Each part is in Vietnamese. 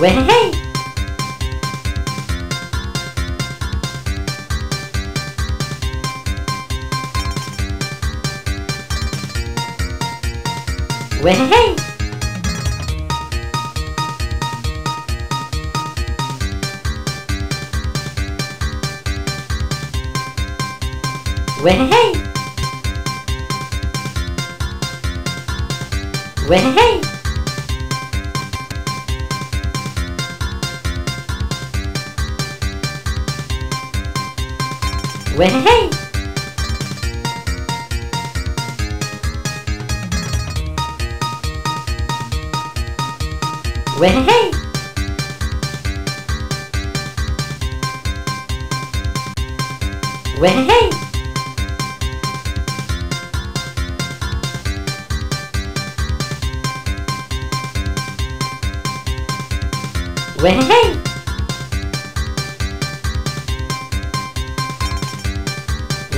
Way! Way! Way! Way! Ué. Ué. Ué. Ué.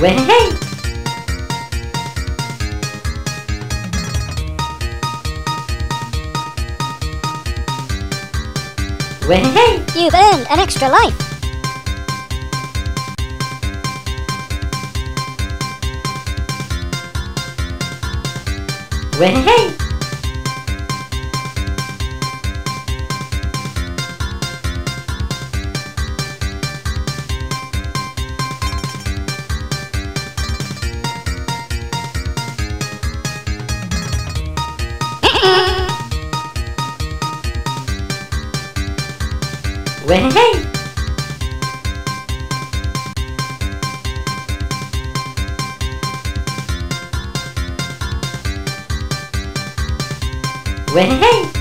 Way! Way! You've earned an extra life. Way! Wow. Wow.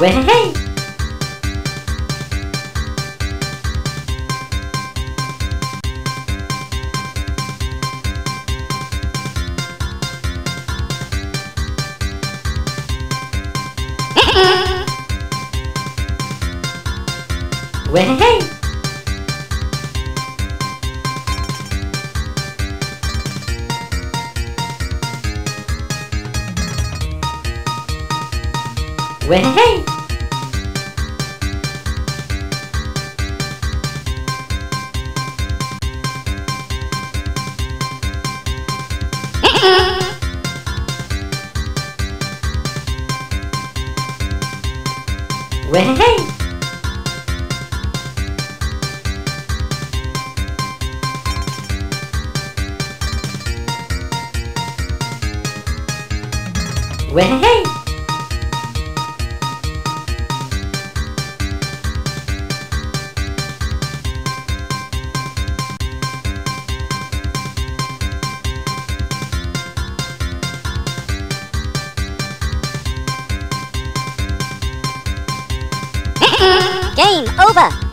Wow. Wow. Wow. Wow. Wow. Game over.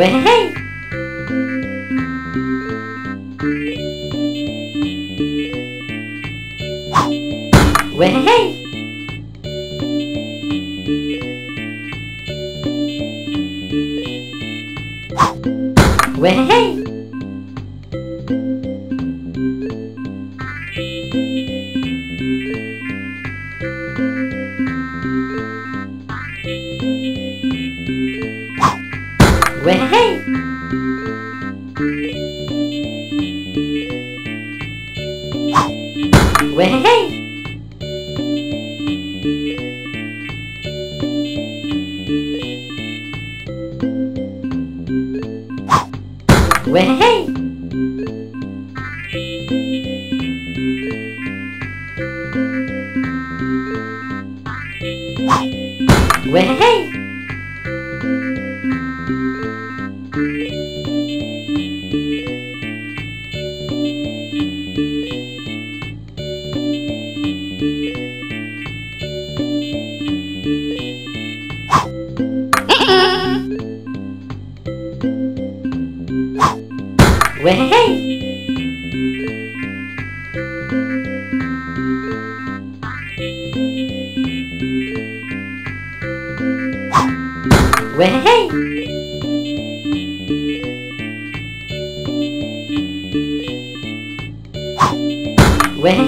Wow. Wow. Wow. Wow. Wow. Wow. Wow. Hey!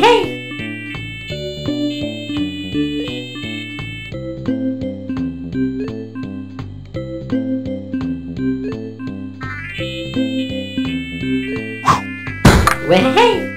Hey! Way!